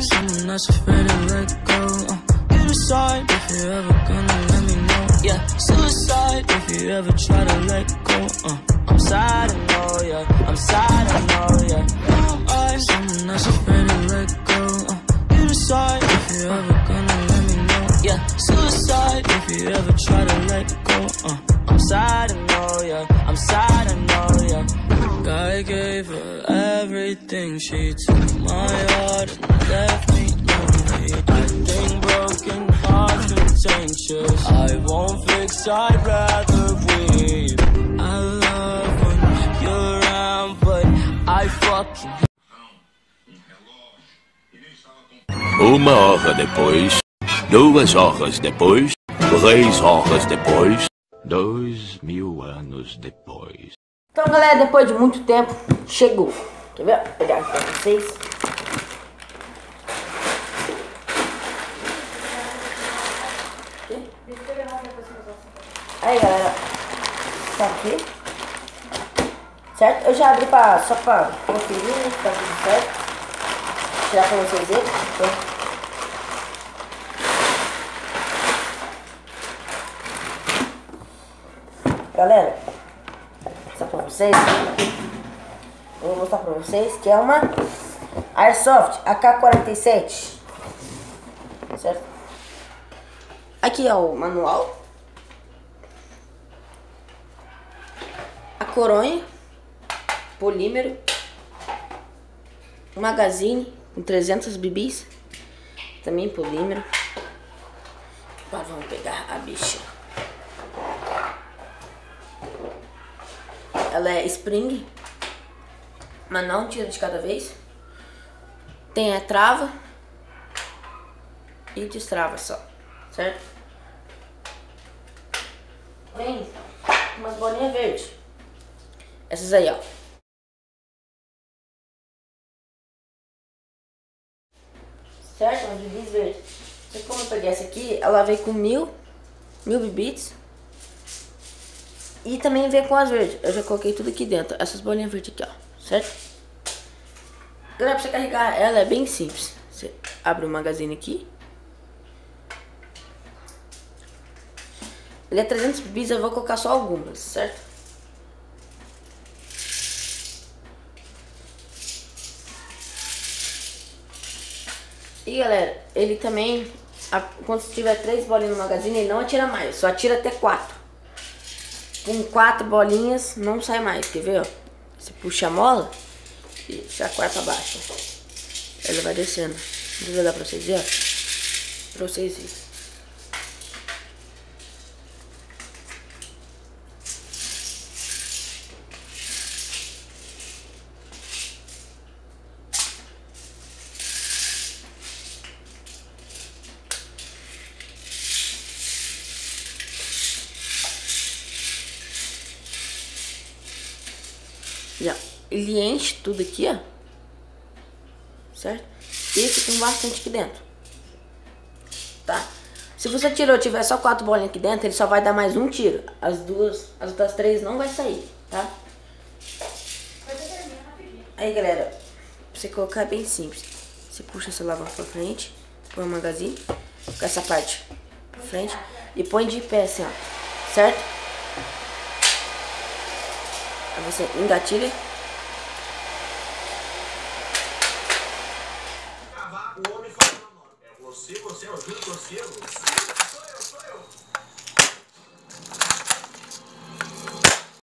Someone that's afraid to let go. Uh, you decide if you're ever gonna let me know. Yeah, suicide if you ever try to let go. Uh, I'm sad, I know, yeah. I'm sad, I know, yeah. I, someone that's afraid to let go. Uh, you decide if you're ever gonna let me know. Yeah, suicide if you ever try to let go. Uh, I'm sad, I know, yeah. I'm sad, everything. She took my heart and left me lonely. I think broken hearts contentious. I won't fix, I'd rather weep. I love when you're around, but I fucking Uma hora depois, duas horas depois, três horas depois, dois mil anos depois. Então, galera, depois de muito tempo, chegou. Quer ver? Vou pegar aqui pra vocês. Aí, galera. Tá aqui. Certo? Eu já abri pra, só pra conferir, né? Tá tudo certo. Vou tirar pra vocês verem. Então, Galera, mostrar pra vocês. Eu vou mostrar pra vocês que é uma Airsoft AK-47. Certo? Aqui é o manual. A coronha. Polímero. Um magazine com 300 bibis. Também polímero. Agora vamos pegar a bicha. Ela é spring, mas não tira de cada vez. Tem a trava e destrava só, certo? Vem umas bolinhas verdes. Essas aí, ó. Certo? Umas bibis verdes. Só que como eu peguei essa aqui, ela veio com mil, mil bibits. E também vem com as verdes. Eu já coloquei tudo aqui dentro. Essas bolinhas verdes aqui, ó. Certo? Galera, pra você carregar ela é bem simples. Você abre o magazine aqui. Ele é 300 bibis, eu vou colocar só algumas, certo? E galera, ele também, quando tiver três bolinhas no magazine, ele não atira mais, só atira até quatro. Com quatro bolinhas não sai mais, quer ver? Ó? Você puxa a mola e chacoalha pra baixo. Ela vai descendo. Deixa dar pra vocês verem, ó. Pra vocês verem. Já. Ele enche tudo aqui, ó. Certo? Esse tem bastante aqui dentro. Tá? Se você tirou tiver só quatro bolinhas aqui dentro, ele só vai dar mais um tiro. As duas, as outras três não vai sair, tá? Aí, galera, pra você colocar é bem simples. Você puxa essa alavanca pra frente, põe o magazine, com essa parte pra frente e põe de pé assim, ó. Certo? Aí você engatilha. É você, você, eu você, você.